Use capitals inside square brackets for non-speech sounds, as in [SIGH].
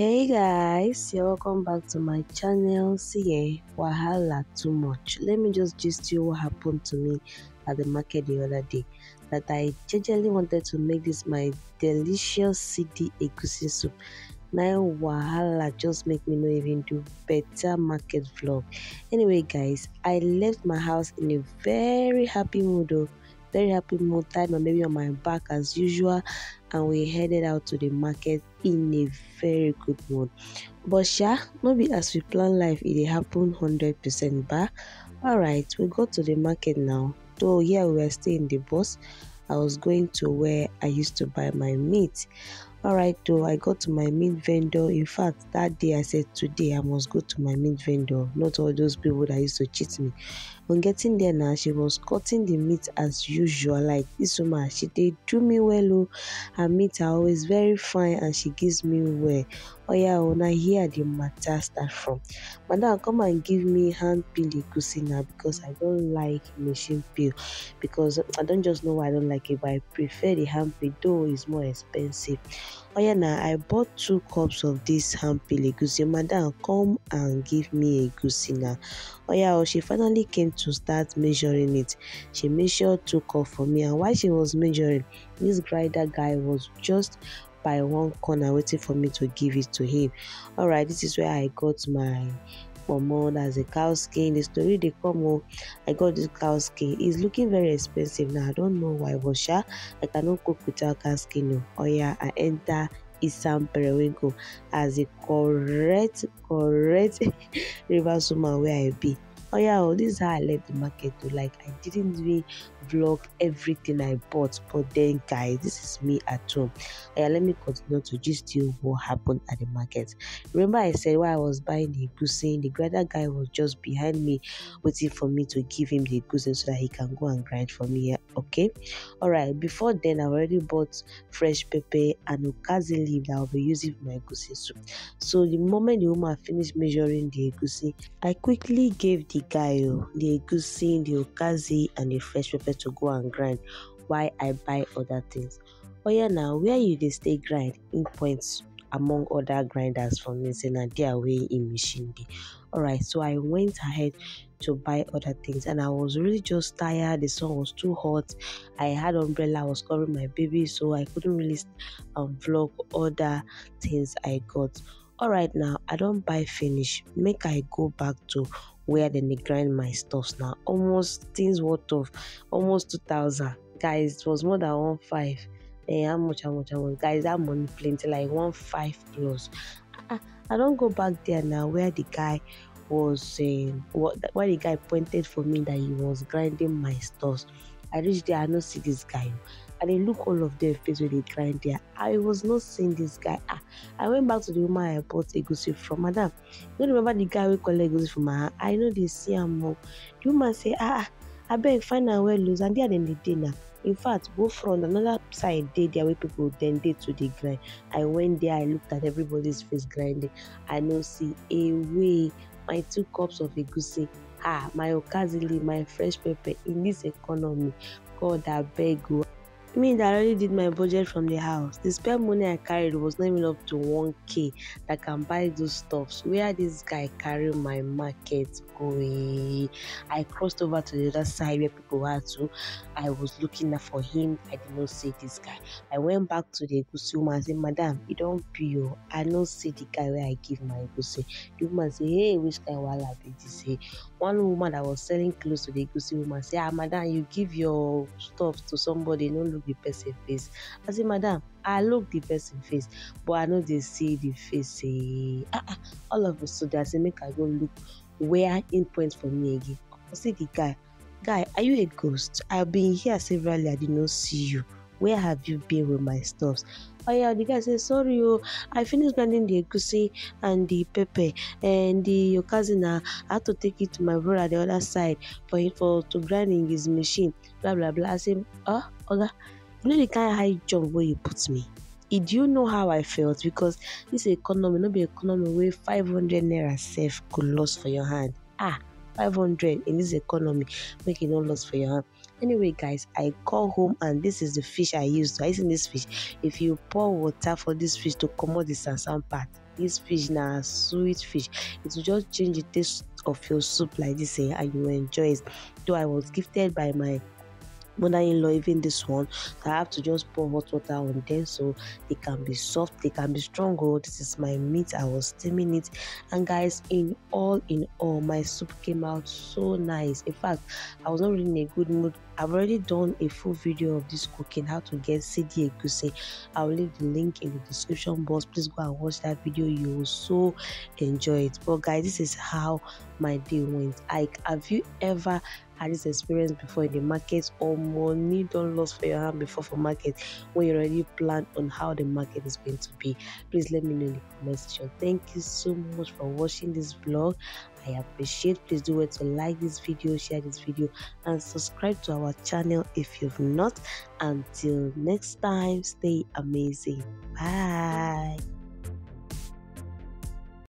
hey guys you're welcome back to my channel. See eh wahala too much. Let me just gist you what happened to me at the market the other day. That i genuinely wanted to make this my delicious cd egusi soup. Now wahala just make me not even do better market vlog. Anyway guys i left my house in a very happy mood though very happy mood tied my baby on my back as usual and we headed out to the market in a very good mood but sha no be as we plan life it happen 100 percent but all right we go to the market now. Though here we were staying in the bus i was going to where i used to buy my meat. All right though i got to my meat vendor. In fact that day i said today i must go to my meat vendor. Not all those people that used to cheat me on getting there now she was cutting the meat as usual like this woman she did do me well oh. Her meat are always very fine and she gives me well. Oh yeah oh now here the matter start from. Madam come and give me hand peel egusi now because i don't like machine peel. Because i don't just know why i don't like it but i prefer the hand peel though it's more expensive yeah now i bought two cups of this hand peel egusi madam come and give me egusi now. Yeah oh she finally came to start measuring it. She measured two cups for me. And while she was measuring this grinder guy was just by one corner waiting for me to give it to him. All right this is where i got my pomo that's a cow skin the story they come oh i got this cow skin. It's looking very expensive now. I don't know why but i cannot cook without cow skin oh, oh yeah i enter Isam Periwinkle as a correct correct [LAUGHS] rivers woman where I be. Oh yeah, oh, this is how I left the market like I didn't really vlog everything I bought, but then guys, this is me at home. Oh, yeah, let me continue to just you what happened at the market. Remember I said while I was buying the egusi, the grinder guy was just behind me waiting for me to give him the egusi so that he can go and grind for me. Okay. Alright, before then I already bought fresh pepper and okazi leaf that I'll be using for my egusi soup. So the moment the woman finished measuring the egusi, I quickly gave the oh, the egusi, the okazi, and the fresh pepper to go and grind while I buy other things. Oh yeah, now where you dey stay grind in points among other grinders for me say na wey in machine. Alright, so I went ahead to buy other things and I was really just tired. The sun was too hot. I had umbrella, I was covering my baby, so I couldn't really um, vlog other things I got. Alright, now I don't buy finish. Make I go back to where they grind my stuffs now. Almost things worth of almost 2000. Guys, it was more than one five. Eh, how much, how much, how much? Guys, that money plenty, like one five plus. I, I don't go back there now where the guy was um, what why the guy pointed for me that he was grinding my stuffs. I reached there, I don't see this guy. And they look all of them face where they grind there. I was not seeing this guy. Ah, I went back to the woman I bought egusi from. Madam, you remember the guy we collect egusi from her? I know they see him more. The woman say, ah, I beg find out where lose and there then the day now. In fact, go from another side day there where people then day to the grind. I went there, I looked at everybody's face grinding. I know see a way my two cups of egusi ah my okazili my fresh pepper in this economy god abeg o me that already did my budget from the house. The spare money i carried was not even up to 1k that can buy those stuffs. Where this guy carry my market go i crossed over to the other side where people were too i was looking for him. I did not see this guy. I went back to the egusi woman. And say madam you don't o. I no see the guy where i give my egusi. The woman say hey which kind wahala be this hey one woman that was selling clothes to the egusi woman say ah madam you give your stuff to somebody no look the person face. I say madam i look the person face but i no dey see the face say ah ah all of a sudden i say make i go look where im point for me again. I see the guy guy are you a ghost? I been here severally i did not see you. Where have you been with my stuffs yeah the guy say sorry oh i finished grinding the egusi and the pepper and the your cousin uh, i had to take it to my brother the other side for him for to grind in his machine. Blah blah blah. I say oh oga you know the kind of high jump wey you put me? Do you know how i felt? Because this economy not be economy five hundred naira safe could lose for your hand. Ah five hundred in this economy make e no lost for your hand anyway guys i call home and this is the fish i used i using this fish. If you pour water for this fish to come comot the sansan part this fish now sweet fish. It will just change the taste of your soup like this eh, and you enjoy it. Though i was gifted by my mother-in-law even this one i have to just pour hot water on them so they can be soft they can be strong oh this is my meat i was steaming it and guys in all in all my soup came out so nice in fact i was not really in a good mood I've already done a full video of this cooking, how to get CD Egusi. I'll leave the link in the description box. Please go and watch that video. You will so enjoy it. But guys, this is how my day went. Like, have you ever had this experience before in the market or money don't lose for your hand before for market when you already plan on how the market is going to be. Please let me know in the comment section. Thank you so much for watching this vlog. I appreciate please do it to like this video share this video and subscribe to our channel if you've not. Until next time stay amazing. Bye